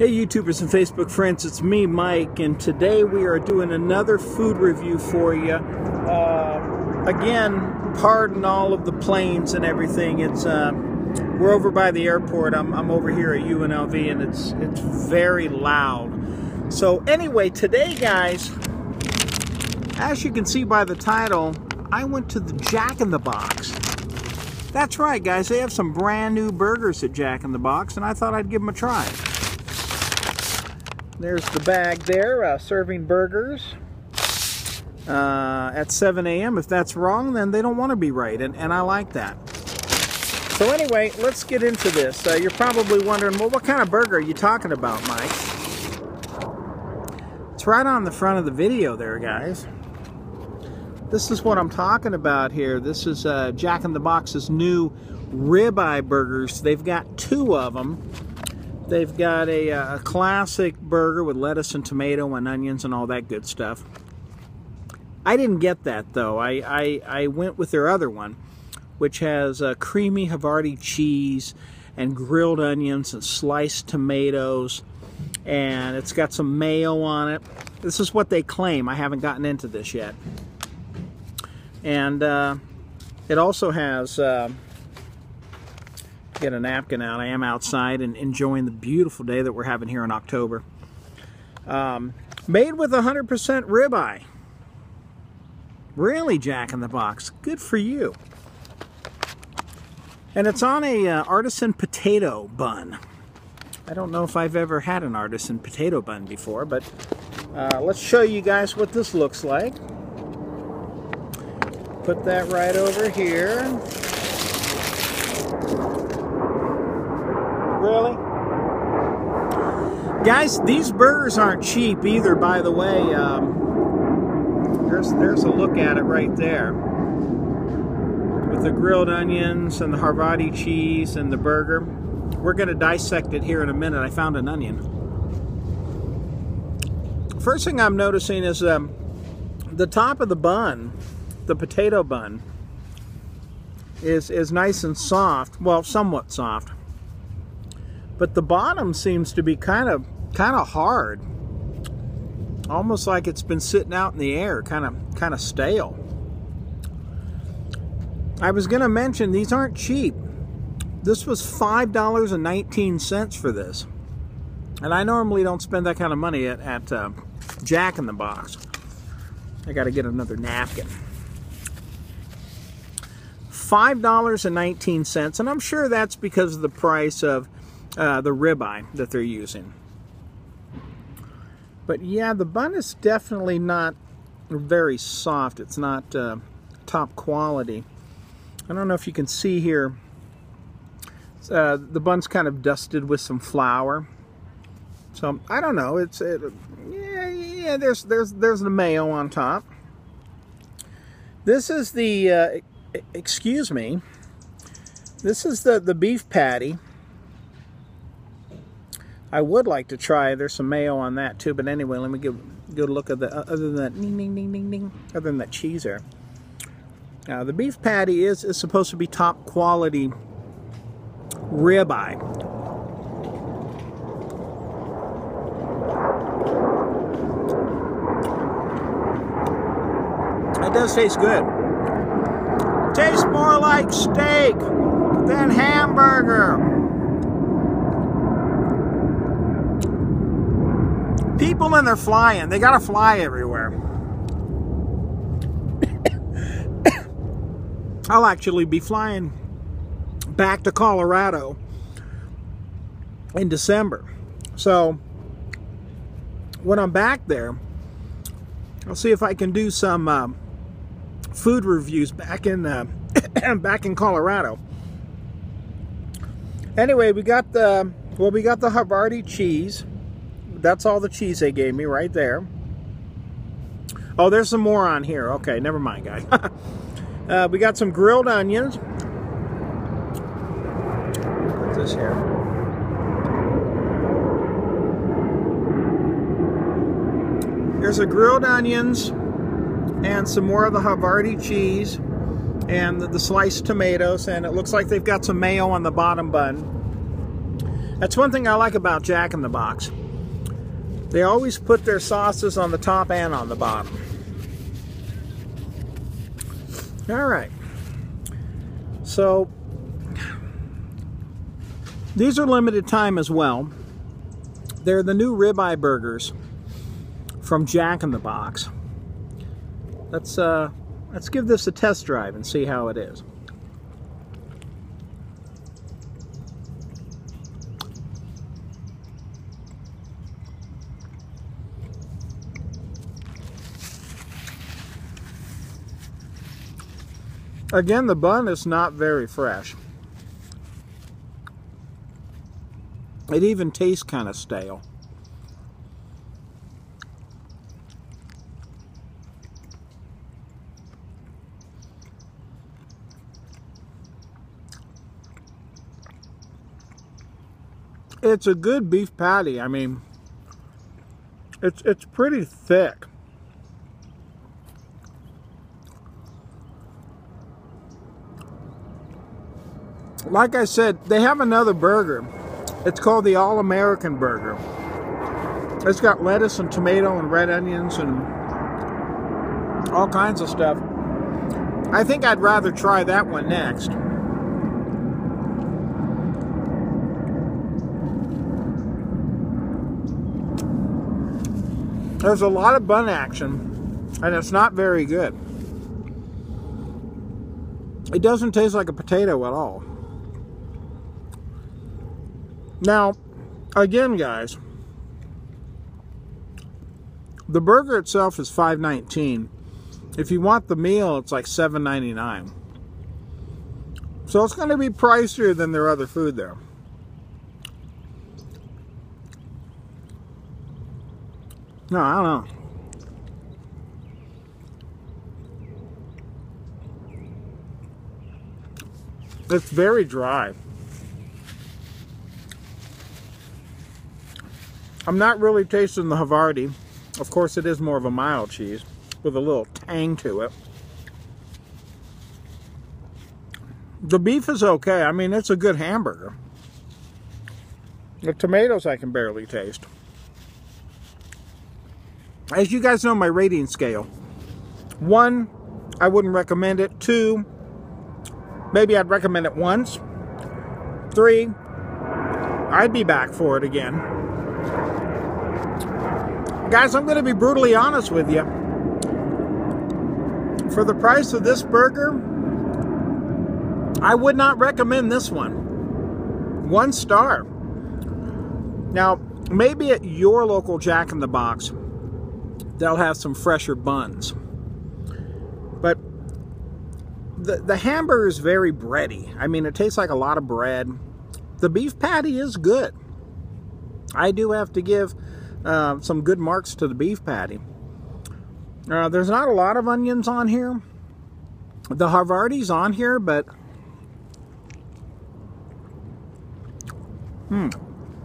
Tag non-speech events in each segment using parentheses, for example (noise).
Hey YouTubers and Facebook friends, it's me Mike and today we are doing another food review for you. Uh, again, pardon all of the planes and everything. It's uh, We're over by the airport. I'm, I'm over here at UNLV and it's, it's very loud. So anyway, today guys, as you can see by the title, I went to the Jack in the Box. That's right guys, they have some brand new burgers at Jack in the Box and I thought I'd give them a try. There's the bag there, uh, serving burgers uh, at 7 a.m. If that's wrong, then they don't want to be right, and, and I like that. So anyway, let's get into this. Uh, you're probably wondering, well, what kind of burger are you talking about, Mike? It's right on the front of the video there, guys. This is what I'm talking about here. This is uh, Jack in the Box's new ribeye burgers. They've got two of them. They've got a, uh, a, classic burger with lettuce and tomato and onions and all that good stuff. I didn't get that though. I, I, I went with their other one, which has uh, creamy Havarti cheese and grilled onions and sliced tomatoes. And it's got some mayo on it. This is what they claim. I haven't gotten into this yet. And uh, it also has uh, get a napkin out. I am outside and enjoying the beautiful day that we're having here in October. Um, made with 100% ribeye. Really, Jack in the Box. Good for you. And it's on a uh, artisan potato bun. I don't know if I've ever had an artisan potato bun before, but uh, let's show you guys what this looks like. Put that right over here. Really? Guys, these burgers aren't cheap either, by the way. Um, there's, there's a look at it right there. With the grilled onions and the Havarti cheese and the burger. We're going to dissect it here in a minute. I found an onion. First thing I'm noticing is um, the top of the bun, the potato bun, is, is nice and soft. Well, somewhat soft but the bottom seems to be kind of kind of hard. Almost like it's been sitting out in the air kind of kind of stale. I was gonna mention these aren't cheap. This was five dollars and 19 cents for this. And I normally don't spend that kind of money at, at uh, Jack in the Box. I got to get another napkin. $5.19 and I'm sure that's because of the price of uh, the ribeye that they're using. But yeah, the bun is definitely not very soft. It's not uh, top quality. I don't know if you can see here. Uh, the bun's kind of dusted with some flour. So I don't know. It's it, yeah, yeah. There's there's there's the mayo on top. This is the uh, excuse me. This is the the beef patty. I would like to try. There's some mayo on that too. But anyway, let me give a good look at the uh, other than that ding ding ding ding ding. Other than that cheese there. Now the beef patty is is supposed to be top quality ribeye. It does taste good. Tastes more like steak than hamburger. People and they're flying. They got to fly everywhere. (coughs) I'll actually be flying back to Colorado in December. So when I'm back there, I'll see if I can do some uh, food reviews back in uh, (coughs) back in Colorado. Anyway, we got the well, we got the Havarti cheese that's all the cheese they gave me right there. Oh, there's some more on here. Okay, never mind, guys. (laughs) uh, we got some grilled onions. Put this here. There's a grilled onions and some more of the Havarti cheese and the, the sliced tomatoes, and it looks like they've got some mayo on the bottom bun. That's one thing I like about Jack in the Box. They always put their sauces on the top and on the bottom. All right. So, these are limited time as well. They're the new ribeye burgers from Jack in the Box. Let's uh, let's give this a test drive and see how it is. Again, the bun is not very fresh. It even tastes kind of stale. It's a good beef patty. I mean, it's it's pretty thick. Like I said, they have another burger it's called the All American Burger. It's got lettuce and tomato and red onions and all kinds of stuff. I think I'd rather try that one next. There's a lot of bun action, and it's not very good. It doesn't taste like a potato at all. Now, again, guys, the burger itself is $5.19. If you want the meal, it's like $7.99. So it's going to be pricier than their other food there. No, I don't know. It's very dry. I'm not really tasting the Havarti. Of course, it is more of a mild cheese with a little tang to it. The beef is okay. I mean, it's a good hamburger. The tomatoes I can barely taste. As you guys know, my rating scale. One, I wouldn't recommend it. Two, maybe I'd recommend it once. Three, I'd be back for it again. Guys, I'm going to be brutally honest with you. For the price of this burger, I would not recommend this one. One star. Now, maybe at your local Jack in the Box, they'll have some fresher buns. But the, the hamburger is very bready. I mean, it tastes like a lot of bread. The beef patty is good. I do have to give uh, some good marks to the beef patty. Uh, there's not a lot of onions on here. The Havarti's on here, but hmm.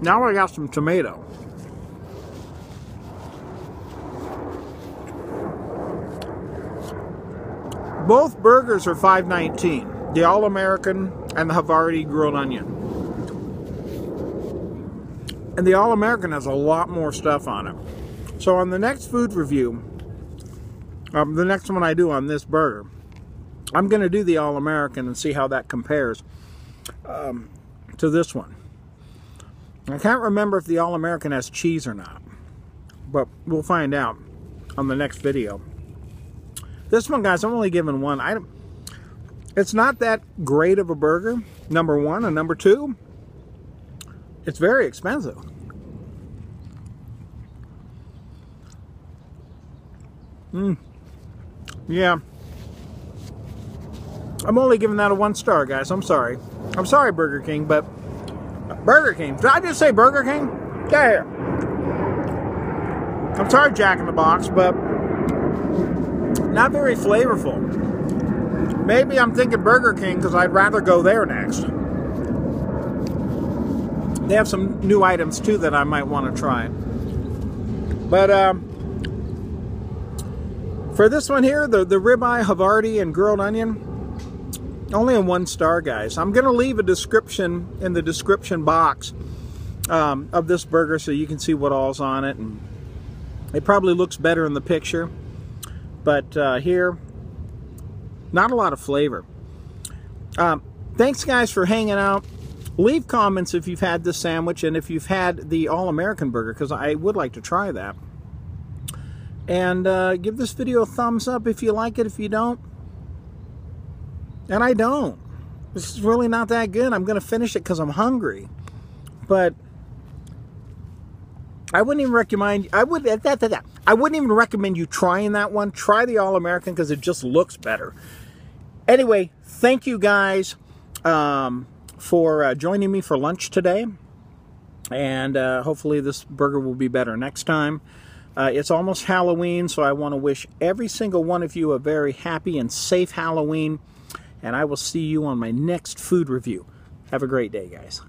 Now I got some tomato. Both burgers are $5.19. The All-American and the Havarti grilled onion. And the All-American has a lot more stuff on it. So on the next food review, um, the next one I do on this burger, I'm going to do the All-American and see how that compares um, to this one. I can't remember if the All-American has cheese or not, but we'll find out on the next video. This one, guys, I'm only giving one. item. it's not that great of a burger, number one. And number two, it's very expensive. Hmm. Yeah. I'm only giving that a one star, guys. I'm sorry. I'm sorry, Burger King, but Burger King. Did I just say Burger King? Get here. I'm sorry, Jack in the Box, but not very flavorful. Maybe I'm thinking Burger King because I'd rather go there next. They have some new items too that I might want to try. But um, for this one here, the, the ribeye, Havarti, and grilled onion, only a one star, guys. I'm going to leave a description in the description box um, of this burger so you can see what all's on it. And it probably looks better in the picture, but uh, here, not a lot of flavor. Um, thanks, guys, for hanging out. Leave comments if you've had this sandwich and if you've had the All-American burger, because I would like to try that. And uh, give this video a thumbs up if you like it. If you don't, and I don't. This is really not that good. I'm going to finish it because I'm hungry. But I wouldn't even recommend. I would that, that, that, I wouldn't even recommend you trying that one. Try the All American because it just looks better. Anyway, thank you guys um, for uh, joining me for lunch today, and uh, hopefully this burger will be better next time. Uh, it's almost Halloween, so I want to wish every single one of you a very happy and safe Halloween, and I will see you on my next food review. Have a great day, guys.